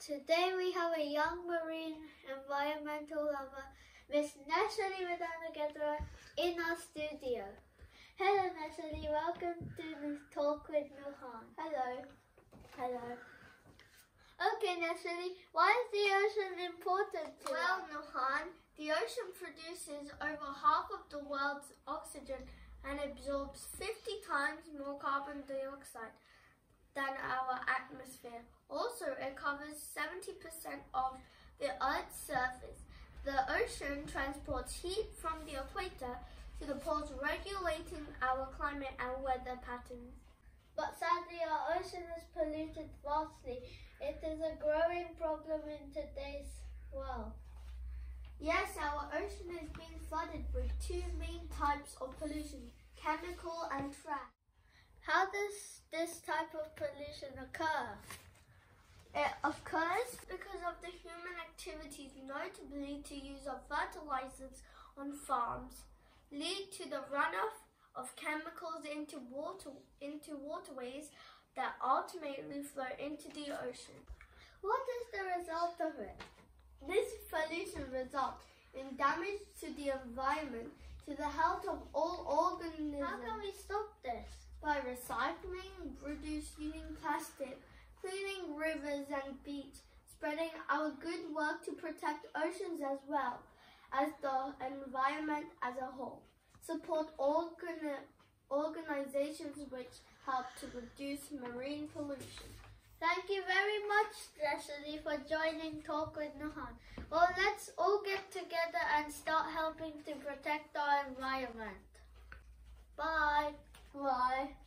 Today we have a young marine environmental lover, Miss Nesheli Widanagedara, in our studio. Hello Nesheli, welcome to the Talk with Nuhan. Hello. Hello. Okay Nesheli, why is the ocean important to Well, us? Nuhan, the ocean produces over half of the world's oxygen and absorbs 50 times more carbon dioxide than our atmosphere. Also, it covers 70% of the Earth's surface. The ocean transports heat from the equator to the poles, regulating our climate and weather patterns. But sadly our ocean is polluted vastly. It is a growing problem in today's world. Yes, our ocean is being flooded with two main types of pollution, chemical and trash. How does this type of pollution occur? It occurs because of the human activities, notably to use of fertilizers on farms, lead to the runoff of chemicals into water into waterways that ultimately flow into the ocean. What is the result of it? This pollution results in damage to the environment, to the health of all organisms. How can we stop this? By recycling, reducing plastic, cleaning rivers and beach, spreading our good work to protect oceans as well as the environment as a whole. Support organ- organizations which help to reduce marine pollution. Thank you very much, Nesheli, for joining Talk with Nuhan. Well, let's all get together and start helping to protect our environment fly.